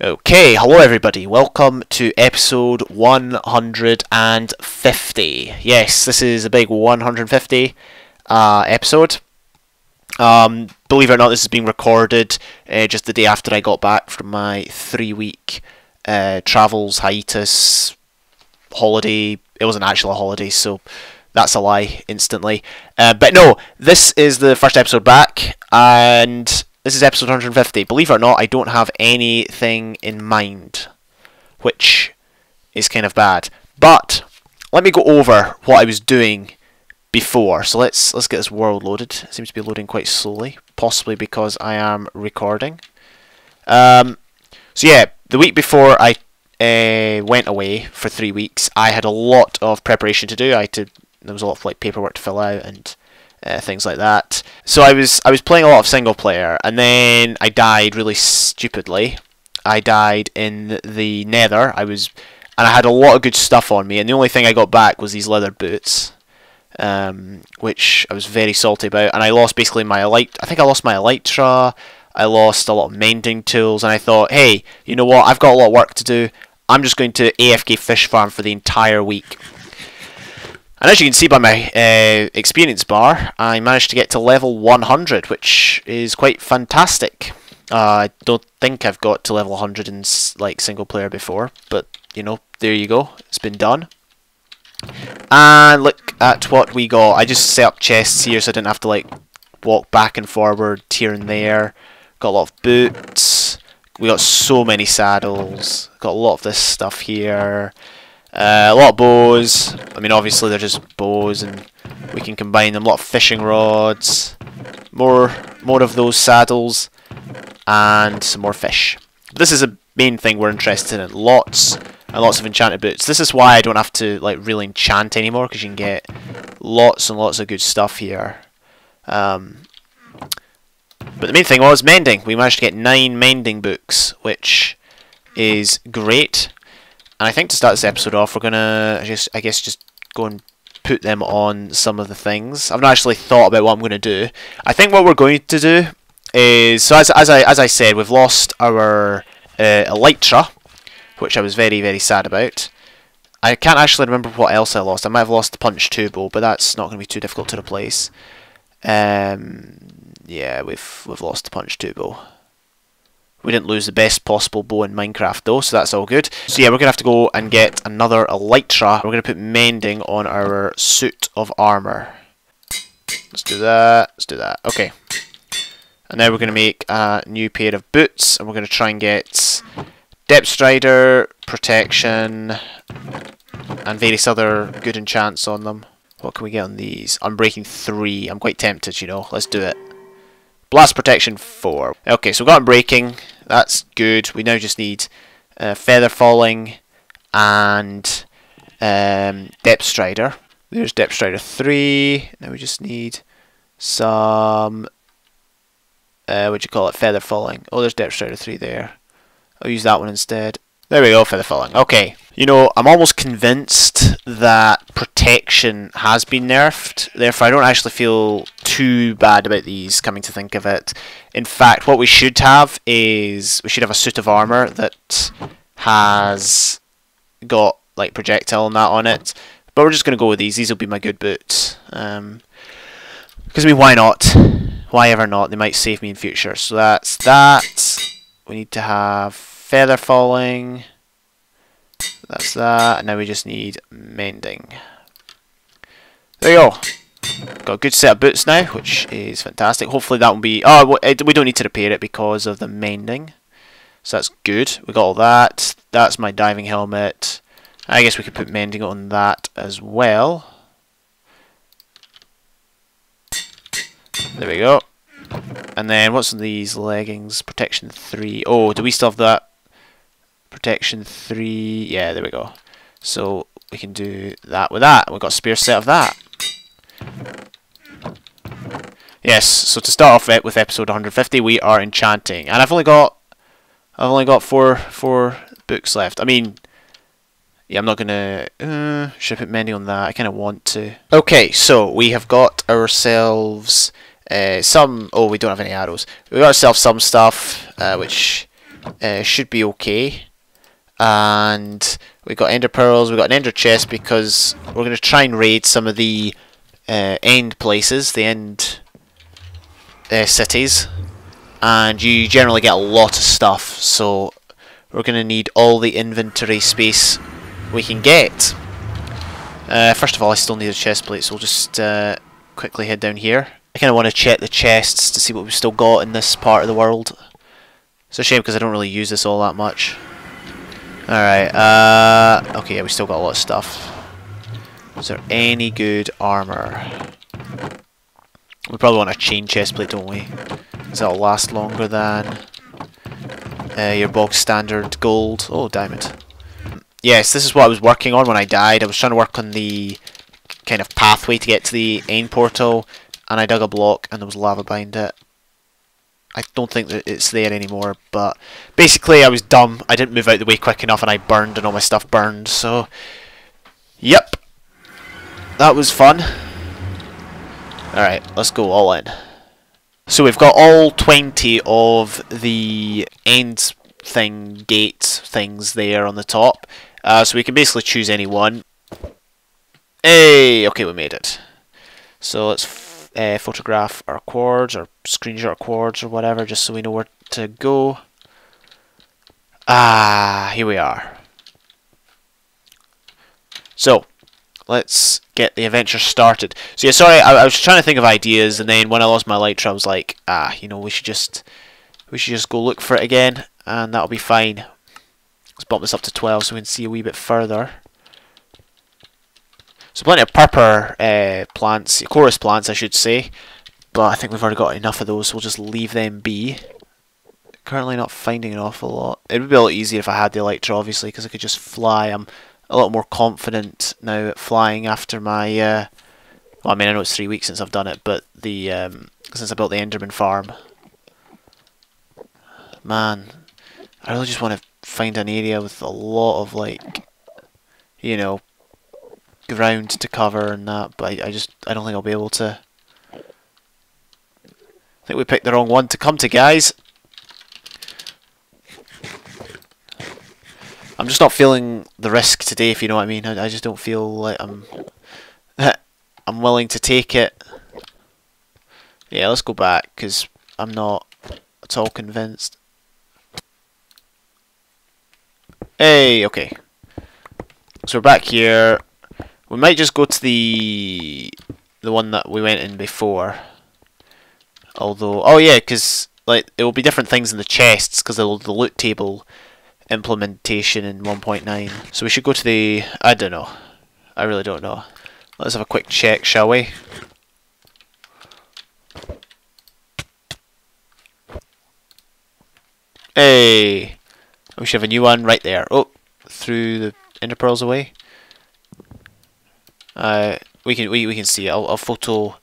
Okay, hello everybody. Welcome to episode 150. Yes, this is a big 150 uh, episode. Um, believe it or not, this is being recorded uh, just the day after I got back from my three-week uh, travels hiatus holiday. It wasn't actually a holiday, so that's a lie instantly. Uh, but no, this is the first episode back, and this is episode 150. Believe it or not, I don't have anything in mind, which is kind of bad. But let me go over what I was doing before. So let's let's get this world loaded. It seems to be loading quite slowly, possibly because I am recording. Um, so yeah, the week before I uh, went away for three weeks, I had a lot of preparation to do. I had to there was a lot of like paperwork to fill out and uh, things like that. So I was I was playing a lot of single player, and then I died really stupidly. I died in the Nether. I was, and I had a lot of good stuff on me, and the only thing I got back was these leather boots, um, which I was very salty about. And I lost basically my light. I think I lost my elytra. I lost a lot of mending tools, and I thought, hey, you know what? I've got a lot of work to do. I'm just going to AFK fish farm for the entire week. And as you can see by my uh, experience bar, I managed to get to level 100, which is quite fantastic. Uh, I don't think I've got to level 100 in like single player before, but you know, there you go. It's been done. And look at what we got. I just set up chests here so I didn't have to like walk back and forward here and there. Got a lot of boots. We got so many saddles. Got a lot of this stuff here. Uh, a lot of bows. I mean, obviously they're just bows, and we can combine them. A lot of fishing rods, more more of those saddles, and some more fish. This is a main thing we're interested in. Lots and lots of enchanted boots. This is why I don't have to like really enchant anymore, because you can get lots and lots of good stuff here. Um, but the main thing was mending. We managed to get nine mending books, which is great. And I think to start this episode off, we're gonna just, I guess, just go and put them on some of the things. I've not actually thought about what I'm going to do. I think what we're going to do is, so as, as I as I said, we've lost our uh, elytra, which I was very very sad about. I can't actually remember what else I lost. I might have lost the punch two bow, but that's not going to be too difficult to replace. Um, yeah, we've we've lost the punch two bow. We didn't lose the best possible bow in Minecraft though, so that's all good. So yeah, we're going to have to go and get another Elytra. We're going to put mending on our suit of armour. Let's do that. Let's do that. Okay. And now we're going to make a new pair of boots, and we're going to try and get Depth Strider, Protection, and various other good enchants on them. What can we get on these? Unbreaking 3. I'm quite tempted, you know. Let's do it. Blast Protection 4. Okay, so we've got Breaking. That's good. We now just need uh, Feather Falling and um, Depth Strider. There's Depth Strider 3. Now we just need some... Uh, what do you call it? Feather Falling. Oh, there's Depth Strider 3 there. I'll use that one instead. There we go, Feather Falling. Okay. You know, I'm almost convinced that protection has been nerfed. Therefore, I don't actually feel too bad about these, coming to think of it. In fact, what we should have is... We should have a suit of armour that has got, like, projectile and that on it. But we're just going to go with these. These will be my good boots. Um, because, I mean, why not? Why ever not? They might save me in future. So that's that. We need to have feather falling. That's that. And now we just need mending. There you go. Got a good set of boots now, which is fantastic. Hopefully that will be... Oh, we don't need to repair it because of the mending. So that's good. We got all that. That's my diving helmet. I guess we could put mending on that as well. There we go. And then what's these leggings? Protection 3. Oh, do we still have that? Protection 3. Yeah, there we go. So we can do that with that. We've got a spare set of that. Yes, so to start off with episode 150, we are enchanting, and I've only got, I've only got four four books left. I mean, yeah, I'm not gonna uh, should I put many on that. I kind of want to. Okay, so we have got ourselves uh, some. Oh, we don't have any arrows. We got ourselves some stuff, uh, which uh, should be okay. And we got ender pearls, we got an ender chest because we're going to try and raid some of the uh, end places, the end uh, cities. And you generally get a lot of stuff, so we're going to need all the inventory space we can get. Uh, first of all, I still need a chest plate, so we'll just uh, quickly head down here. I kind of want to check the chests to see what we've still got in this part of the world. It's a shame because I don't really use this all that much. Alright, uh, okay, yeah, we still got a lot of stuff. Is there any good armour? We probably want a chain chest plate, don't we? Because that'll last longer than uh, your bog standard gold. Oh, diamond. Yes, this is what I was working on when I died. I was trying to work on the kind of pathway to get to the end portal, and I dug a block and there was lava behind it. I don't think that it's there anymore, but basically I was dumb. I didn't move out the way quick enough and I burned and all my stuff burned, so... Yep. That was fun. Alright, let's go all in. So we've got all 20 of the end thing, gate things there on the top. Uh, so we can basically choose any one. Hey! Okay, we made it. So let's uh, photograph our coords or screenshot our or whatever just so we know where to go. Ah, here we are. So, let's get the adventure started. So yeah, sorry, I, I, was trying to think of ideas, and then when I lost my elytra, I was like, ah, you know, we should just, we should just go look for it again, and that'll be fine. Let's bump this up to 12 so we can see a wee bit further. So plenty of purple uh, plants, chorus plants I should say, but I think we've already got enough of those, so we'll just leave them be. Currently not finding an awful lot. It would be a lot easier if I had the elytra obviously, because I could just fly. I'm a lot more confident now at flying after my... Uh, well, I mean, I know it's three weeks since I've done it, but the um, since I built the Enderman farm. Man, I really just want to find an area with a lot of, like, you know, ground to cover and that, but I, I just, I don't think I'll be able to. I think we picked the wrong one to come to, guys. I'm just not feeling the risk today, if you know what I mean. I, I just don't feel like I'm I'm willing to take it. Yeah, let's go back, because I'm not at all convinced. Hey, okay. So we're back here. We might just go to the the one that we went in before. Although, oh yeah, because like it will be different things in the chests because the loot table implementation in 1.9. So we should go to the. I don't know. I really don't know. Let's have a quick check, shall we? Hey! We should have a new one right there. Oh, through the ender pearls away. Uh, we can we we can see. It. I'll I'll photo.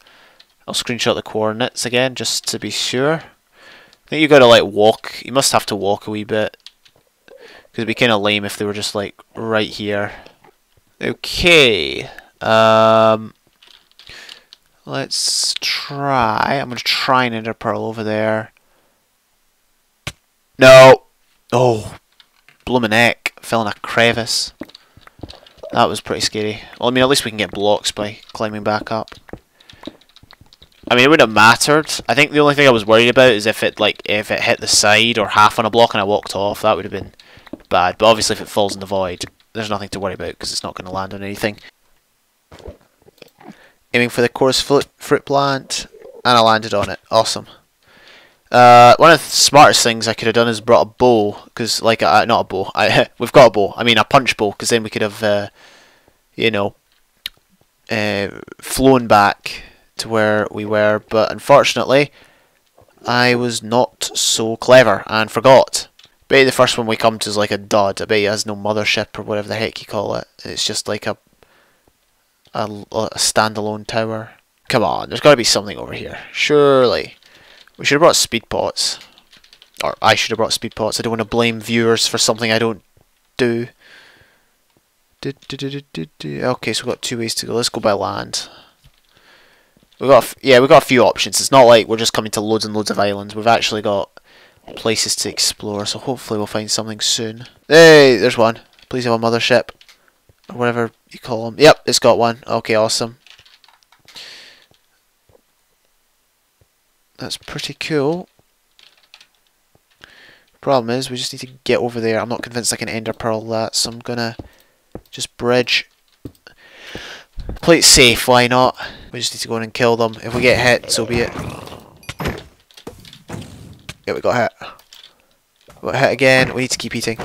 I'll screenshot the coordinates again just to be sure. I think you gotta like walk. You must have to walk a wee bit because it'd be kind of lame if they were just like right here. Okay. Um. Let's try. I'm gonna try an ender pearl over there. No. Oh, blooming heck. Fell in a crevice. That was pretty scary. Well, I mean, at least we can get blocks by climbing back up. I mean, it wouldn't have mattered. I think the only thing I was worried about is if it like if it hit the side or half on a block and I walked off. That would have been bad. But obviously, if it falls in the void, there's nothing to worry about because it's not going to land on anything. Aiming for the chorus fruit plant, and I landed on it. Awesome. Uh, one of the smartest things I could have done is brought a bow, because like uh, not a bow. I we've got a bow. I mean a punch bow, because then we could have, uh, you know, uh, flown back to where we were. But unfortunately, I was not so clever and forgot. Bet the first one we come to is like a dud. I bet it has no mothership or whatever the heck you call it. It's just like a a, a standalone tower. Come on, there's got to be something over here. Surely. We should have brought speed pots. Or I should have brought speed pots. I don't want to blame viewers for something I don't do. Okay, so we've got two ways to go. Let's go by land. We've got, yeah, we've got a few options. It's not like we're just coming to loads and loads of islands. We've actually got places to explore, so hopefully we'll find something soon. Hey, there's one. Please have a mothership. Or whatever you call them. Yep, it's got one. Okay, awesome. That's pretty cool. Problem is, we just need to get over there. I'm not convinced I can ender pearl that, so I'm gonna just bridge. Play it safe, why not? We just need to go in and kill them. If we get hit, so be it. Yeah, we got hit. We got hit again. We need to keep eating.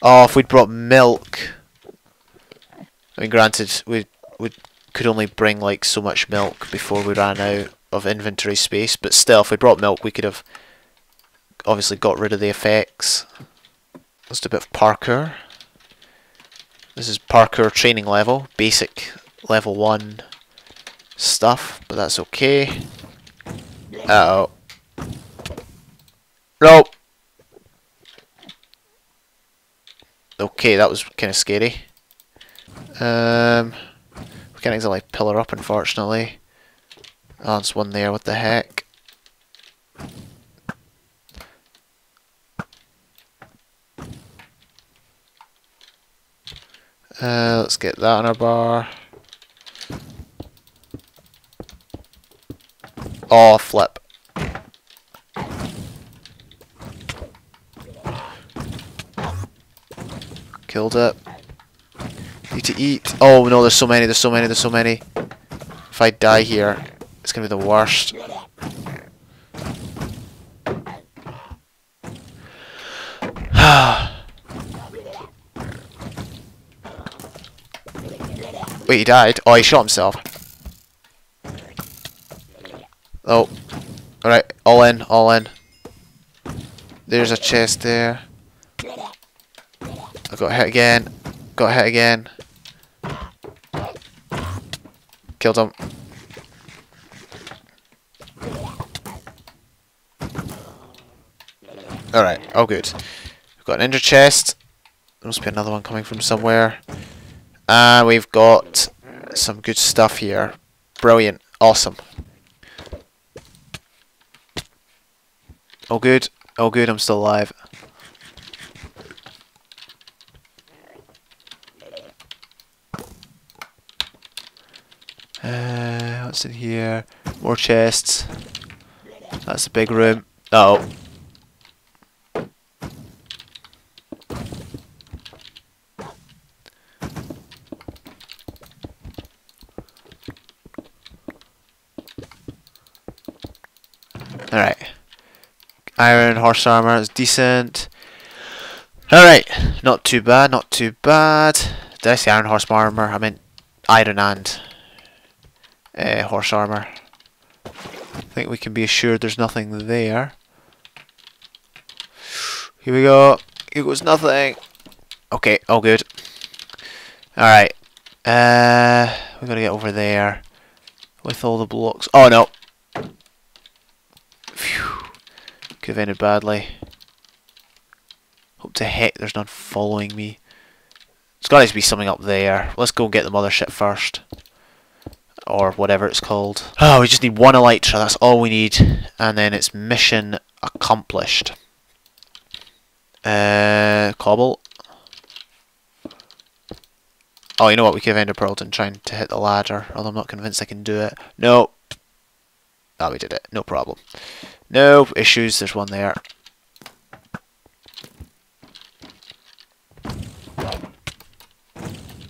Oh, if we'd brought milk. I mean, granted, we we could only bring like so much milk before we ran out of inventory space, but still, if we brought milk, we could have obviously got rid of the effects. Do a bit of parkour. This is parkour training level, basic level 1 stuff, but that's okay. Uh oh. Nope. Okay, that was kind of scary. Um, we can't exactly pillar up, unfortunately. Oh, there's one there, what the heck? Uh, let's get that on our bar. Oh, flip. Killed it. Need to eat. Oh no, there's so many, there's so many, there's so many. If I die here, it's gonna be the worst. Wait, he died? Oh, he shot himself. Oh. Alright, all in, all in. There's a chest there. I got hit again. Got hit again. Killed him. Alright, all good. We've got an ender chest. There must be another one coming from somewhere. And we've got some good stuff here. Brilliant. Awesome. Oh good. Oh good, I'm still alive. Uh, what's in here? More chests. That's a big room. Oh. Alright. Iron horse armor is decent. Alright. Not too bad, not too bad. Did I say iron horse armor? I meant iron and uh, horse armor. I think we can be assured there's nothing there. Here we go. Here goes nothing. Okay, all good. Alright. Uh, we gotta get over there with all the blocks. Oh no. Could have ended badly. Hope to heck there's none following me. There's got to be something up there. Let's go and get the mothership first or whatever it's called. Oh, we just need one elytra, that's all we need, and then it's mission accomplished. Uh, cobble. Oh, you know what, we could have Ender Pearled trying to hit the ladder, although I'm not convinced I can do it. No. Oh, we did it, no problem. No issues, there's one there.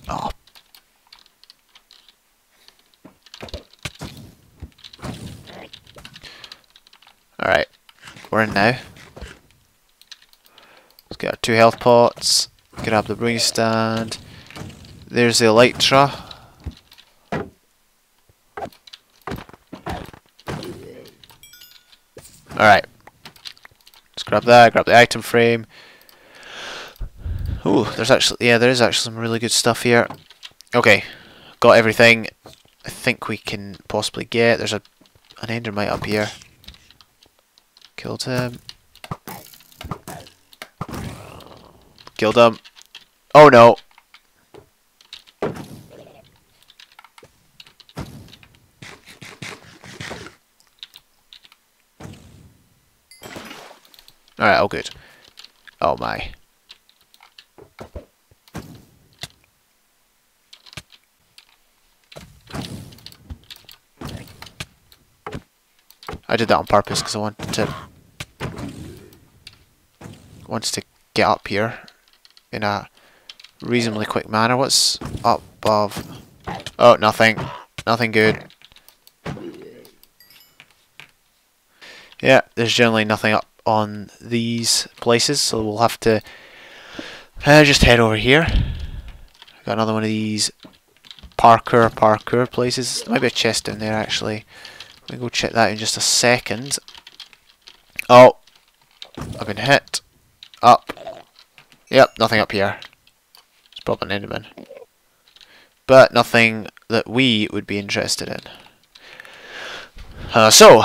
Oh, Alright, we're in now. Let's get our two health pots, grab the brewing stand. There's the Elytra. Alright. Let's grab that, grab the item frame. Ooh, there's actually, yeah, there is actually some really good stuff here. Okay, got everything I think we can possibly get. There's a an endermite up here. Killed him. Killed him. Oh no. Alright, all good. Oh my. I did that on purpose because I wanted to wanted to get up here in a reasonably quick manner. What's up above? Oh, nothing. Nothing good. Yeah, there's generally nothing up on these places, so we'll have to uh, just head over here. Got another one of these parkour parkour places. There might be a chest in there actually. Let me go check that in just a second. Oh, I've been hit. Up. Yep, nothing up here. It's probably an Enderman. But nothing that we would be interested in. Uh, so,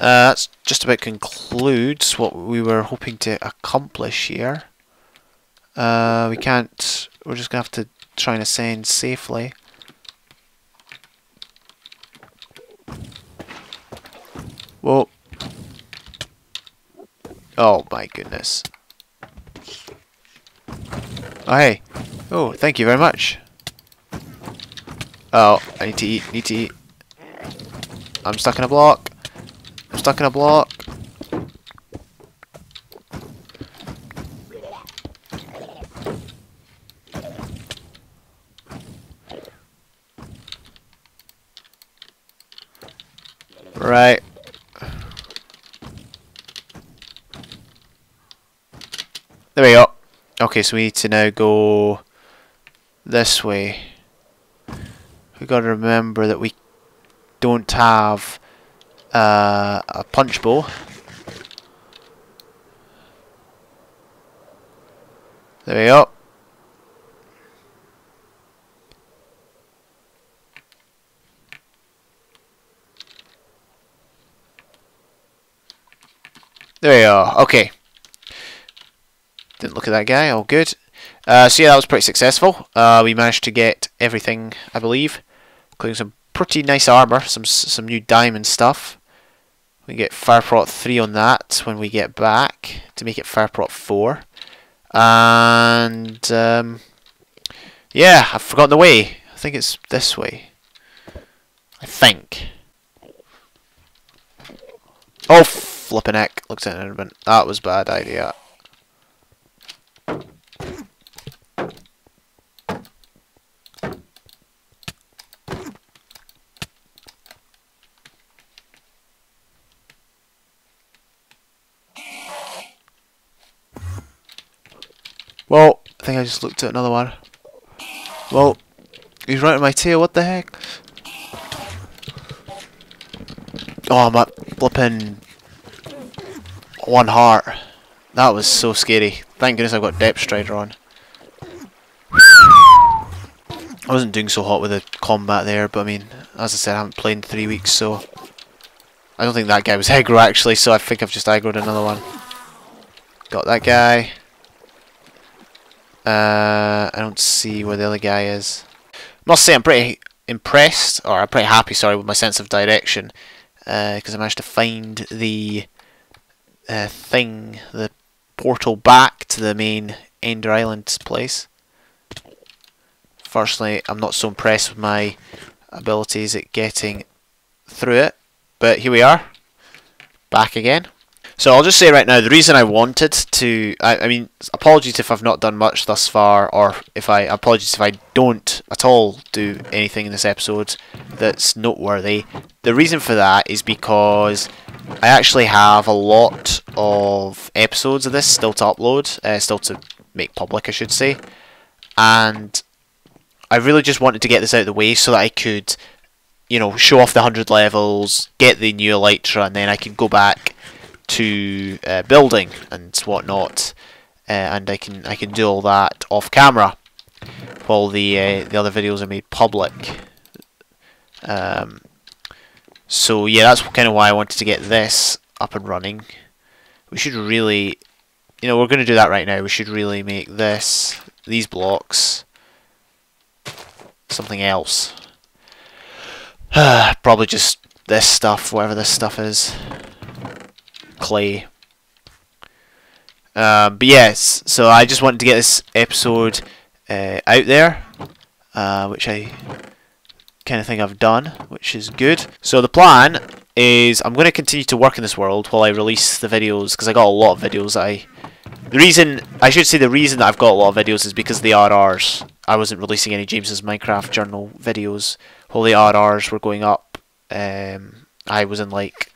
uh, that's just about concludes what we were hoping to accomplish here. Uh, we can't, we're just going to have to try and ascend safely. Whoa. Oh my goodness. Oh hey. Oh, thank you very much. Oh, I need to eat, need to eat. I'm stuck in a block. Stuck in a block. Right. There we go. Okay, so we need to now go this way. We got to remember that we don't have uh, a punch bow. There we go. There we go. Okay. Didn't look at that guy. All good. Uh, so yeah, that was pretty successful. Uh, we managed to get everything, I believe, including some pretty nice armor, some some new diamond stuff. We get Fire Prot 3 on that when we get back to make it Fire Prot 4. And um, yeah, I've forgotten the way. I think it's this way. I think. Oh, flipping heck. Looks at it. That was bad idea. Well, I just looked at another one. Well, he's right on my tail, what the heck? Oh, I'm at flipping one heart. That was so scary. Thank goodness I've got Depth Strider on. I wasn't doing so hot with the combat there, but I mean, as I said, I haven't played in three weeks, so... I don't think that guy was aggro actually, so I think I've just aggroed another one. Got that guy. Uh, I don't see where the other guy is. Must say I'm pretty impressed, or I'm pretty happy, sorry, with my sense of direction, because uh, I managed to find the uh, thing, the portal back to the main Ender Island place. Firstly, I'm not so impressed with my abilities at getting through it, but here we are, back again. So I'll just say right now, the reason I wanted to, I, I, mean, apologies if I've not done much thus far, or if I, apologies if I don't at all do anything in this episode that's noteworthy. The reason for that is because I actually have a lot of episodes of this still to upload, uh, still to make public, I should say, and I really just wanted to get this out of the way so that I could, you know, show off the 100 levels, get the new Elytra, and then I can go back to uh, building and whatnot, uh, and I can I can do all that off camera while the uh, the other videos are made public. Um, so yeah, that's kind of why I wanted to get this up and running. We should really, you know, we're going to do that right now. We should really make this these blocks something else. Probably just this stuff, whatever this stuff is clay. Um, but yes, so I just wanted to get this episode uh, out there, uh, which I kind of think I've done, which is good. So the plan is I'm going to continue to work in this world while I release the videos, because I got a lot of videos I... The reason, I should say the reason that I've got a lot of videos is because the RRs. I wasn't releasing any James's Minecraft Journal videos while the RRs were going up. Um, I was in like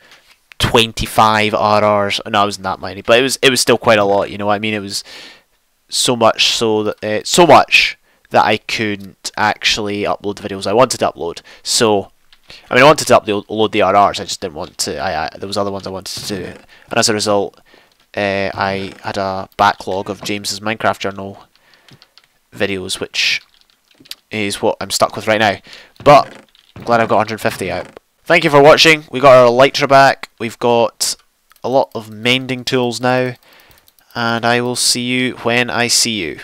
25 RRs. No, I wasn't that many, but it was it was still quite a lot. You know what I mean? It was so much so that uh, so much that I couldn't actually upload the videos I wanted to upload. So, I mean, I wanted to upload the RRs. I just didn't want to. I, I there was other ones I wanted to do, and as a result, uh, I had a backlog of James's Minecraft Journal videos, which is what I'm stuck with right now. But I'm glad I've got 150 out. Thank you for watching. We got our elytra back. We've got a lot of mending tools now. And I will see you when I see you.